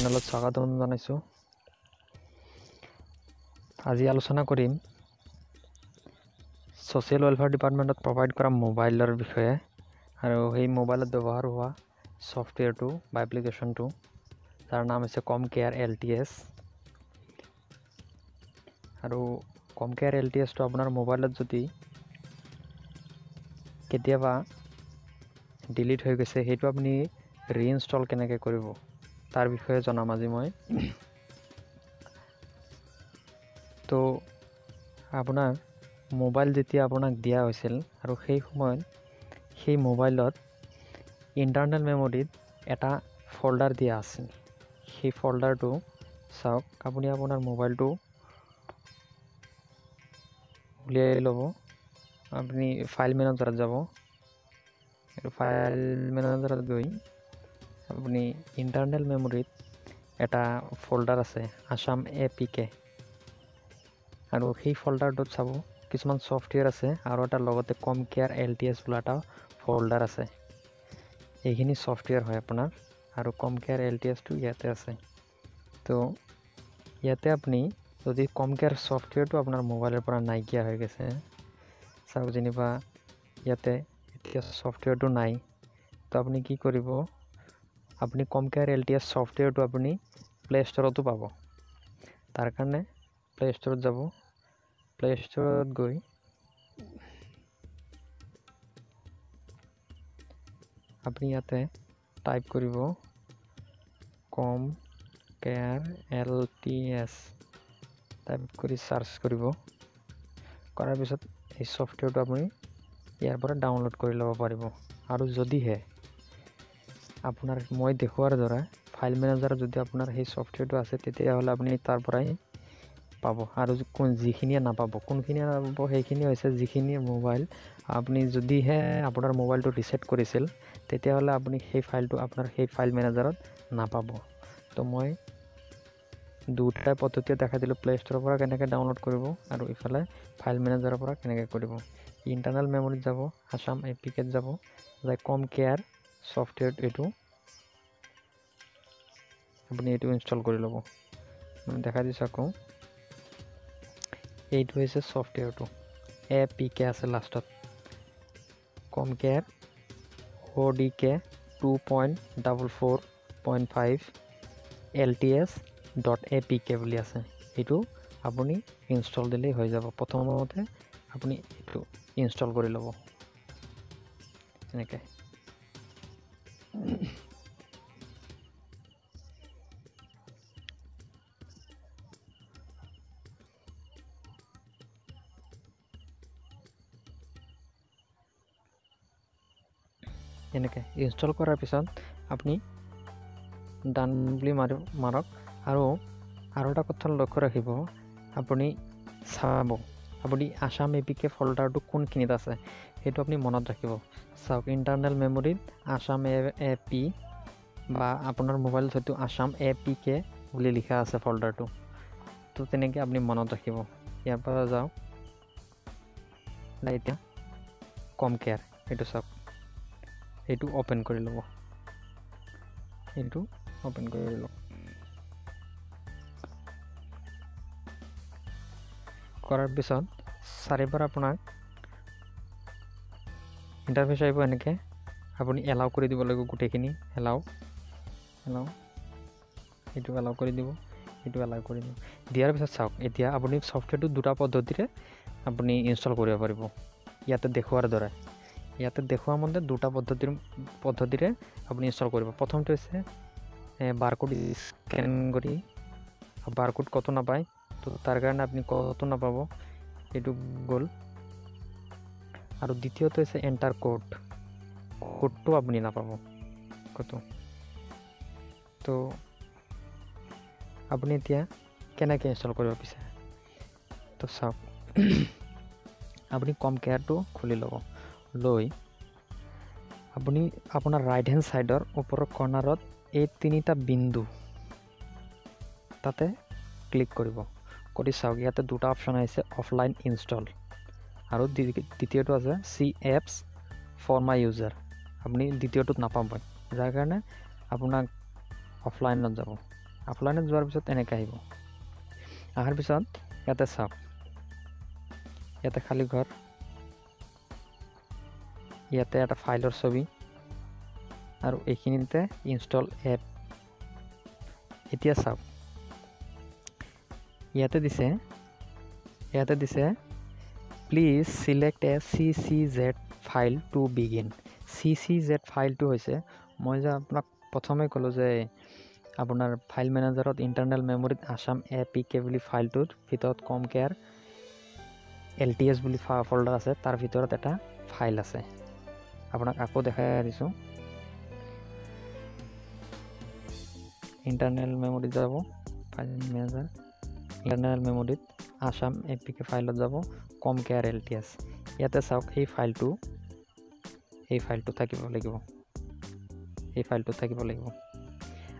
চেনেলত স্বাগতম জনাইছোঁ। আজি আলোচনা কৰিম ছ'চিয়েল ৱেলফেয়াৰ ডিপাৰ্টমেণ্টত প্ৰভাইড কৰা মোবাইলৰ বিষয়ে আৰু সেই মোবাইলত ব্যৱহাৰ হোৱা ছফ্টৱেৰটো বা এপ্লিকেশ্যনটো যাৰ নাম হৈছে com care L T S আৰু কম কেয়াৰ এল টি এছটো আপোনাৰ মোবাইলত যদি কেতিয়াবা ডিলিট হৈ গৈছে সেইটো আপুনি ৰিইনষ্টল কেনেকৈ কৰিব? তাৰ বিষয়ে জনাম আজি মই। তো আপোনাৰ মোবাইল যেতিয়া আপোনাক দিয়া হৈছিল আৰু সেই সময়ত সেই মোবাইলত ইণ্টাৰনেল মেমৰিত এটা ফল্ডাৰ দিয়া আছিল। সেই ফল্ডাৰটো চাওক আপুনি আপোনাৰ মোবাইলটো উলিয়াই ল'ব। আপুনি ফাইল মেনেজাৰত যাব। ফাইল মেনেজাৰত গৈ আপুনি ইণ্টাৰনেল মেমৰিত এটা ফল্ডাৰ আছে আছাম এ পি কে আৰু সেই ফল্ডাৰটোত চাব কিছুমান ছফ্টৱেৰ আছে আৰু এটা লগতে com care L T S বোলা এটা ফল্ডাৰ আছে। এইখিনি ছফ্টৱেৰ হয় আপোনাৰ আৰু কম কেয়াৰ এল টি এছটো ইয়াতে আছে। তো ইয়াতে আপুনি যদি কম কেয়াৰ ছফ্টৱেৰটো আপোনাৰ মোবাইলৰ পৰা নাইকিয়া হৈ গৈছে চাওক যেনিবা ইয়াতে এতিয়া ছফ্টৱেৰটো নাই তো আপুনি কি কৰিব? আপুনি com care L T S ছফ্টৱেৰটো আপুনি প্লে' ষ্ট'ৰতো পাব। তাৰ কাৰণে প্লে' ষ্ট'ৰত যাব। প্লে' ষ্ট'ৰত গৈ আপুনি ইয়াতে টাইপ কৰিব com care L T S. Type কৰি চাৰ্চ কৰিব। কৰাৰ পিছত এই ছফ্টৱেৰটো আপুনি ইয়াৰ পৰা ডাউনলোড কৰি ল'ব পাৰিব। আৰু যদিহে আপোনাৰ মই দেখুওৱাৰ দ্বাৰা ফাইল মেনেজাৰত যদি আপোনাৰ সেই ছফ্টৱেৰটো আছে তেতিয়াহ'লে আপুনি তাৰ পৰাই পাব। আৰু কোন যিখিনিয়ে নাপাব কোনখিনিয়ে নাপাব সেইখিনি হৈছে যিখিনি মোবাইল আপুনি যদিহে আপোনাৰ মোবাইলটো ৰিছেট কৰিছিল তেতিয়াহ'লে আপুনি সেই ফাইলটো আপোনাৰ সেই ফাইল মেনেজাৰত নাপাব। তো মই দুটাই পদ্ধতিয়ে দেখাই দিলোঁ প্লে' ষ্ট'ৰৰ পৰা কেনেকৈ ডাউনলোড কৰিব আৰু ইফালে ফাইল মেনেজাৰৰ পৰা কেনেকৈ কৰিব। ইণ্টাৰনেল মেমৰিত যাব আছাম এ পি কেত যাব যাই কম কেয়াৰ ছফ্টৱেৰ এইটো আপুনি এইটো ইনষ্টল কৰি ল'ব। মই দেখাই দিছোঁ আকৌ। এইটো হৈছে ছফ্টৱেৰটো এ পি কে আছে লাষ্টত com care O' D K two point double four point five L T S dot A P K বুলি আছে। এইটো আপুনি ইনষ্টল দিলেই হৈ যাব। প্ৰথমতে আপুনি এইটো ইনষ্টল কৰি ল'ব। এনেকৈ। এনেকৈ ইনষ্টল কৰাৰ পিছত আপুনি ডান বুলি মাৰি মাৰক আৰু আৰু এটা কথা লক্ষ্য ৰাখিব আপুনি চাব আপুনি আছাম এ পি কে ফল্ডাৰটো কোনখিনিত আছে সেইটো আপুনি মনত ৰাখিব। চাওক ইণ্টাৰনেল মেমৰিত আছাম এ পি বা আপোনাৰ মোবাইলত হয়তো আছাম এ পি কে বুলি লিখা আছে ফল্ডাৰটো তো তেনেকৈ আপুনি মনত ৰাখিব। ইয়াৰ পৰা যাওক এতিয়া কম কেয়াৰ এইটো চাওক। এইটো অ'পেন কৰি ল'ব। এইটো অ'পেন কৰি ল'ব। কৰাৰ পিছত চাৰিবাৰ আপোনাক ইণ্টাৰফেচ আহিব এনেকৈ। আপুনি এলাউ কৰি দিব লাগিব গোটেইখিনি। এলাউ এলাউ এইটো এলাউ কৰি দিব এইটো এলাউ কৰি দিব। দিয়াৰ পিছত চাওক এতিয়া আপুনি ছফ্টৱেৰটো দুটা পদ্ধতিৰে আপুনি ইনষ্টল কৰিব পাৰিব। ইয়াতে দেখুওৱাৰ দৰে। ইয়াতে দেখুওৱা মতে দুটা পদ্ধতিৰ পদ্ধতিৰে আপুনি ইনষ্টল কৰিব। প্ৰথমটো হৈছে বাৰকোড স্কেন কৰি বাৰকোড ক'তো নাপায় তো তাৰ কাৰণে আপুনি ক'তো নাপাব এইটো গ'ল। আৰু দ্বিতীয়টো হৈছে এণ্টাৰ কোড কোডটো আপুনি নাপাব ক'তো। তো আপুনি এতিয়া কেনেকৈ ইনষ্টল কৰিব বিচাৰে তো চাওক। আপুনি কম কেয়াৰটো খুলি ল'ব। লৈ আপুনি আপোনাৰ ৰাইট হেণ্ড ছাইডৰ ওপৰৰ কৰ্ণাৰত এই তিনিটা বিন্দু তাতে ক্লিক কৰিব। কৰি চাওক ইয়াতে দুটা অপশ্যন আহিছে অফলাইন ইনষ্টল আৰু দ্বিতীয়টো আছে C apps for my user আপুনি দ্বিতীয়টোত নাপাব যাৰ কাৰণে আপোনাক অফলাইনত যাব। অফলাইনত যোৱাৰ পিছত এনেকৈ আহিব। অহাৰ পিছত ইয়াতে চাওক ইয়াতে খালী ঘৰ। ইয়াতে এটা ফাইলৰ ছবি। আৰু এইখিনিতে ইনষ্টল এপ এতিয়া চাওক। ইয়াতে দিছে ইয়াতে দিছে please select a C C Z file to begin C C Z ফাইলটো হৈছে মই যে আপোনাক প্ৰথমে ক'লোঁ যে আপোনাৰ ফাইল মেনেজাৰত ইণ্টাৰনেল মেমৰিত আছাম এ পি কে বুলি ফাইলটোৰ ভিতৰত com care L T S বুলি ফল্ডাৰ আছে তাৰ ভিতৰত এটা ফাইল আছে। আপোনাক আকৌ দেখাই দিছোঁ ইণ্টাৰনেল মেমৰিত যাব ফাইল মেনেজাৰ ইণ্টাৰনেল মেমৰিত আছাম এ পি কে ফাইলত যাব com care L T S ইয়াতে চাওক এই ফাইলটো এই ফাইলটো থাকিব লাগিব। এই ফাইলটো থাকিব লাগিব।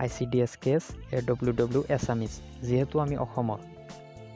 I C D S case A W W Assamese যিহেতু আমি অসমৰ।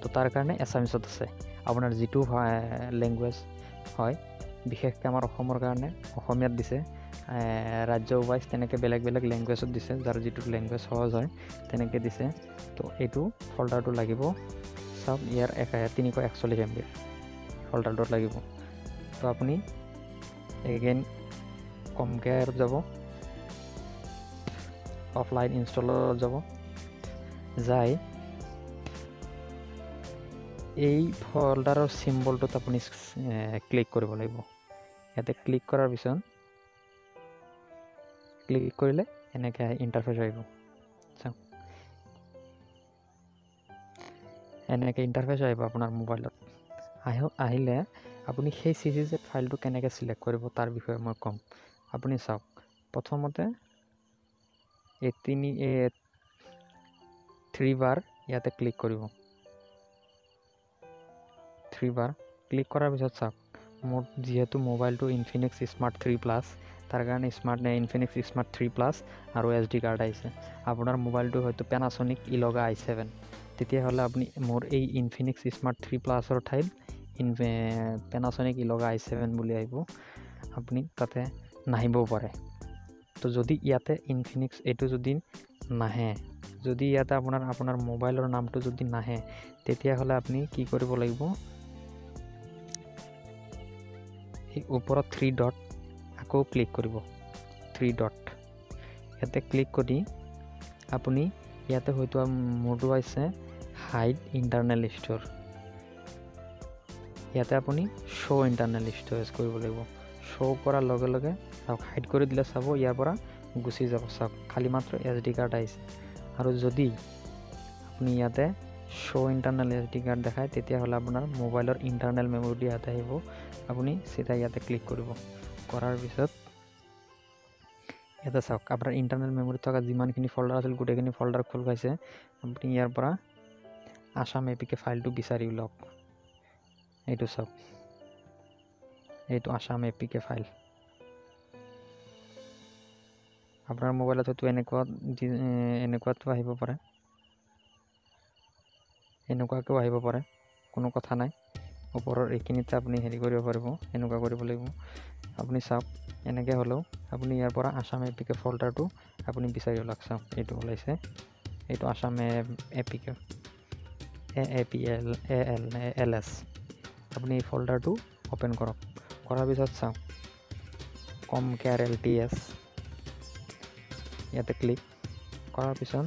তো তাৰ কাৰণে এছামিছত আছে। আপোনাৰ যিটো লেংগুৱেজ হয় বিশেষকৈ আমাৰ অসমৰ কাৰণে অসমীয়াত দিছে ৰাজ্য ৱাইজ তেনেকৈ বেলেগ বেলেগ লেংগুৱেজত দিছে যাৰ যিটো লেংগুৱেজ সহজ হয় তেনেকৈ দিছে। তো এইটো ফল্ডাৰটো লাগিব চাওক ইয়াৰ এক তিনিশ একচল্লিছ এম বিৰ ফল্ডাৰটোত লাগিব। তো আপুনি এগেইন কমকৈ যাব অফলাইন ইনষ্টলত যাব যাই এই ফল্ডাৰৰ চিম্বলটোত আপুনি ক্লিক কৰিব লাগিব। ইয়াতে ক্লিক কৰাৰ পিছত ক্লিক কৰিলে এনেকৈ ইণ্টাৰফেচ আহিব। চাওক এনেকৈ ইণ্টাৰফেচ আহিব আপোনাৰ মোবাইলত আহ আহিলে আপুনি সেই চি চি জেড ফাইলটো কেনেকৈ চিলেক্ট কৰিব তাৰ বিষয়ে মই ক'ম। আপুনি চাওক প্ৰথমতে এই তিনি থ্ৰী বাৰ ইয়াতে ক্লিক কৰিব। থ্ৰী বাৰ ক্লিক কৰাৰ পিছত চাওক মোৰ যিহেতু মোবাইলটো ইনফিনিক্স স্মাৰ্ট থ্ৰী প্লাছ তাৰ কাৰণে smart Infinix smart three plus আৰু এছ ডি কাৰ্ড আহিছে। আপোনাৰ মোবাইলটো হয়তো পেনাছনিক ইলগা আই ছেভেন তেতিয়াহ'লে আপুনি মোৰ এই ইনফিনিক্স স্মাৰ্ট থ্ৰী প্লাছৰ ঠাইত in Panasonic Eluga I seven বুলি আহিব। আপুনি তাতে নাহিবও পাৰে। তো যদি ইয়াতে ইনফিনিক্স এইটো যদি নাহে যদি ইয়াতে আপোনাৰ আপোনাৰ মোবাইলৰ নামটো যদি নাহে তেতিয়াহ'লে আপুনি কি কৰিব লাগিব? ওপৰত থ্ৰী ডট আকৌ ক্লিক কৰিব। থ্ৰী ডট ইয়াতে ক্লিক কৰি আপুনি ইয়াতে হয়তো মোৰটো আছে হাইড ইণ্টাৰনেল ষ্ট'ৰ ইয়াতে আপুনি শ্ব' ইণ্টাৰনেল ষ্ট'ৰেজ কৰিব লাগিব। শ্ব' কৰাৰ লগে লগে চাওক হাইড কৰি দিলে চাব ইয়াৰ পৰা গুচি যাব। চাওক খালি মাত্ৰ এছ ডি কাৰ্ড আহিছে। আৰু যদি আপুনি ইয়াতে show' internal S D card দেখায় তেতিয়াহ'লে আপোনাৰ মোবাইলৰ ইণ্টাৰনেল মেমৰি ইয়াতে আহিব। আপুনি চিধা ইয়াতে ক্লিক কৰিব। কৰাৰ পিছত ইয়াতে চাওক আপোনাৰ ইণ্টাৰনেল মেমৰিত থকা যিমানখিনি ফল্ডাৰ আছিল গোটেইখিনি ফল্ডাৰ খোল খাইছে। আপুনি ইয়াৰ পৰা আছাম এ পি কে ফাইলটো বিচাৰি লওক। এইটো চাওক। এইটো Assam A P K file আপোনাৰ মোবাইলত হয়তো এনেকুৱা এনেকুৱাটো আহিব পাৰে। এনেকুৱাকৈও আহিব পাৰে। কোনো কথা নাই। ওপৰৰ এইখিনিতে আপুনি হেৰি কৰিব পাৰিব এনেকুৱা কৰিব লাগিব। আপুনি চাওক এনেকৈ হ'লেও আপুনি ইয়াৰ পৰা আছাম এ কে ফল্ডাৰটো আপুনি বিচাৰি ওলাওক চাওক এইটো ওলাইছে। এইটো Assam A A P K A A P L A L L S. আপুনি এই ফল্ডাৰটো অ'পেন কৰক। কৰাৰ পিছত চাওক com care L T S. ইয়াতে ক্লিক। কৰাৰ পিছত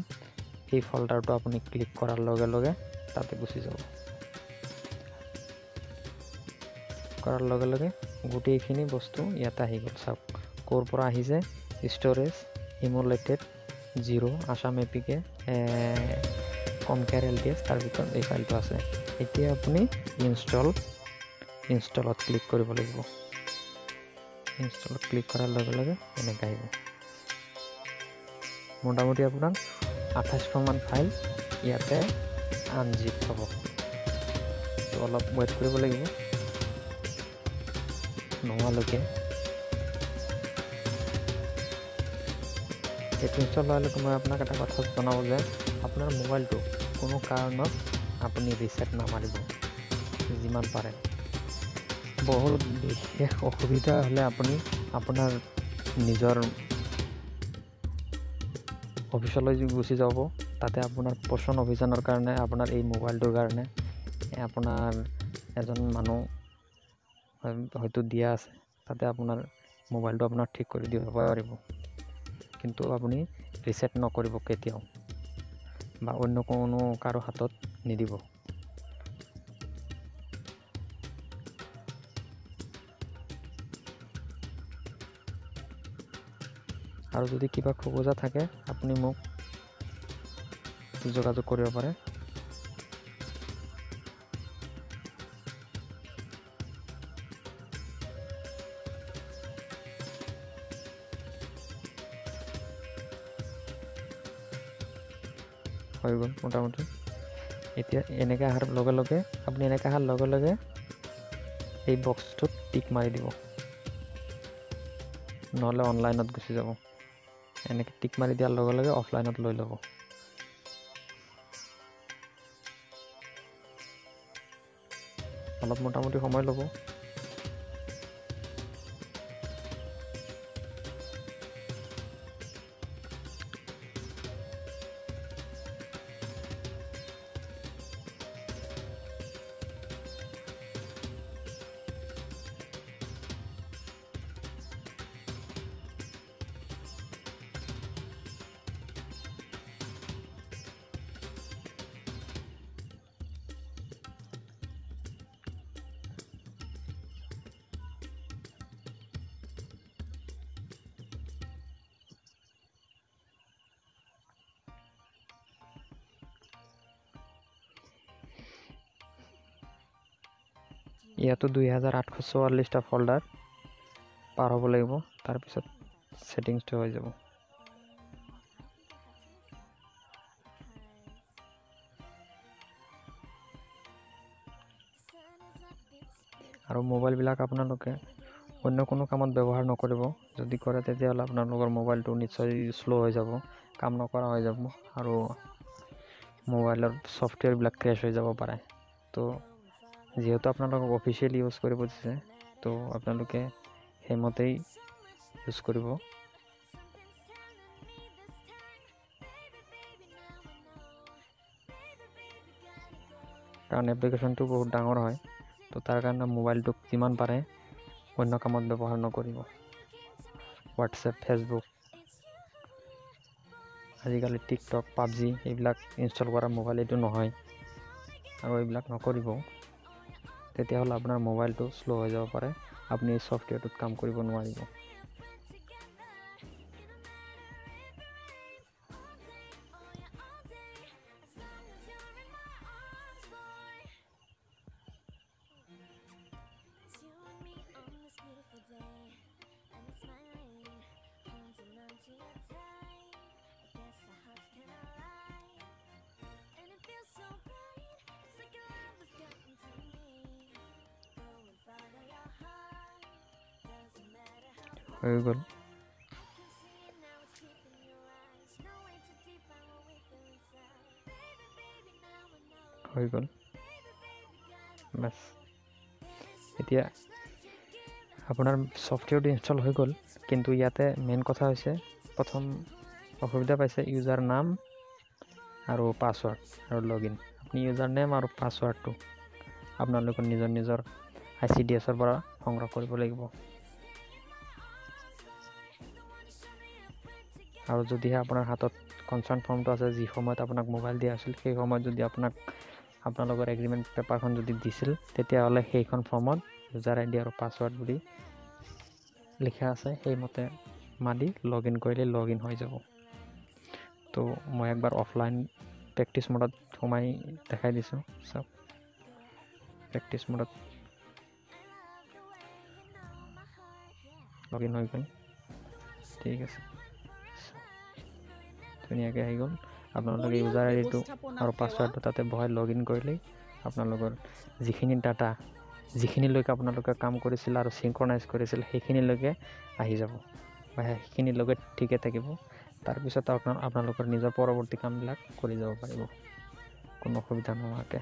এই ফল্ডাৰটো আপুনি ক্লিক কৰাৰ লগে লগে তাতে গুচি যাব কৰাৰ লগে লগে গোটেইখিনি বস্তু ইয়াতে আহি গ'ল চাওক ক'ৰ পৰা আহিছে storage emulated zero' Assam A P K com care L T S তাৰ ভিতৰত এই ফাইলটো আছে এতিয়া আপুনি ইনষ্টল ইনষ্টলত ক্লিক কৰিব লাগিব ইনষ্টলত ক্লিক কৰাৰ লগে লগে এনেকৈ আহিব মোটামুটি আপোনাক আঠাইছশমান ফাইল ইয়াতে আনজিপ হ'ব তো অলপ ৱেইট কৰিব লাগিব নোহোৱালৈকে এইটো ইনষ্টল হোৱালৈকে মই আপোনাক এটা কথা জনাব যে আপোনাৰ মোবাইলটো কোনো কাৰণত আপুনি ৰিছেট নামাৰিব যিমান পাৰে বহুত বিশেষ অসুবিধা হ'লে আপুনি আপোনাৰ নিজৰ অফিচলৈ গুচি যাব তাতে আপোনাৰ পোষণ অভিযানৰ কাৰণে আপোনাৰ এই মোবাইলটোৰ কাৰণে আপোনাৰ এজন মানুহ হয়- হয়তো দিয়া আছে। তাতে আপোনাৰ মোবাইলটো আপোনাৰ ঠিক কৰি দিব পাৰিব। কিন্তু আপুনি ৰিছেট নকৰিব কেতিয়াও বা অন্য কোনো কাৰো হাতত নিদিব। আৰু যদি কিবা খোকোজা থাকে আপুনি মোক যোগাযোগ কৰিব পাৰে হৈ গ'ল মোটামুটি। এতিয়া এনেকৈ অহাৰ লগে লগে আপুনি এনেকৈ অহাৰ লগে লগে এই বক্সটোত টিক মাৰি দিব। নহ'লে অনলাইনত গুচি যাব। এনেকৈ টিক মাৰি দিয়াৰ লগে লগে অফলাইনত লৈ ল'ব। অলপ মোটামুটি সময় ল'ব। ইয়াতো দুই হাজাৰ আঠশ চৌৰাল্লিছটা ফল্ডাৰ পাৰ হ'ব লাগিব। তাৰপিছত ছেটিংছটো হৈ যাব। আৰু মোবাইলবিলাক আপোনালোকে অন্য কোনো কামত ব্যৱহাৰ নকৰিব। যদি কৰে তেতিয়াহ'লে আপোনালোকৰ মোবাইলটো নিশ্চয় শ্ল' হৈ যাব কাম নকৰা হৈ যাব আৰু মোবাইলৰ ছফ্টৱেৰবিলাক ক্ৰেছ হৈ যাব পাৰে। তো যিহেতু আপোনালোকক অফিচিয়েল ইউজ কৰিব দিছে তো আপোনালোকে সেইমতেই ইউজ কৰিব। কাৰণ এপ্লিকেশ্যনটো বহুত ডাঙৰ হয় তো তাৰ কাৰণে মোবাইলটোক যিমান পাৰে অন্য কামত ব্যৱহাৰ নকৰিব। হোৱাটছএপ ফেচবুক আজিকালি টিকটক পাবজি এইবিলাক ইনষ্টল কৰা মোবাইল এইটো নহয় আৰু এইবিলাক নকৰিব তেতিয়াহ'লে আপোনাৰ মোবাইলটো শ্ল' হৈ যাব পাৰে। আপুনি এই ছফ্টৱেৰটোত কাম কৰিব নোৱাৰিব। হৈ গ'ল হৈ গ'ল বাছ এতিয়া আপোনাৰ ছফ্টৱেৰটো ইনষ্টল হৈ গ'ল কিন্তু ইয়াতে মেইন কথা হৈছে প্ৰথম অসুবিধা পাইছে ইউজাৰ নাম আৰু পাছৱৰ্ড আৰু লগ ইন আপুনি ইউজাৰ নেম আৰু পাছৱৰ্ডটো আপোনালোকৰ নিজৰ নিজৰ আই চি ডি এছৰ পৰা সংগ্ৰহ কৰিব লাগিব। আৰু যদিহে আপোনাৰ হাতত কনচাৰ্ণ ফৰ্মটো আছে যি সময়ত আপোনাক মোবাইল দিয়া আছিল সেই সময়ত যদি আপোনাক আপোনালোকৰ এগ্ৰিমেণ্ট পেপাৰখন যদি দিছিল তেতিয়াহ'লে সেইখন ফৰ্মত ইউজাৰ আই ডি আৰু পাছৱৰ্ড বুলি লিখা আছে। সেইমতে মাদি লগ ইন কৰিলে লগ ইন হৈ যাব। তো মই একবাৰ অফলাইন প্ৰেক্টিছ মোডত সোমাই দেখাই দিছোঁ। চাওক প্ৰেক্টিছ মোডত লগ ইন হৈ গ'ল। ঠিক আছে। ধুনীয়াকৈ আহি গ'ল। আপোনালোকে ইউজাৰ আই ডিটো আৰু পাছৱৰ্ডটো তাতে বহাই লগ ইন কৰিলেই আপোনালোকৰ যিখিনি ডাটা যিখিনিলৈকে আপোনালোকে কাম কৰিছিল আৰু চিংক্ৰনাইজ কৰিছিল সেইখিনিলৈকে আহি যাব বা সেইখিনিলৈকে ঠিকে থাকিব। তাৰপিছত আপোনাৰ আপোনালোকৰ নিজৰ পৰৱৰ্তী কামবিলাক কৰি যাব পাৰিব। কোনো অসুবিধা নোহোৱাকৈ।